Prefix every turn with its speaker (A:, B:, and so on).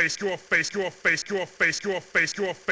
A: face, your face, your face, your face, your face, your face.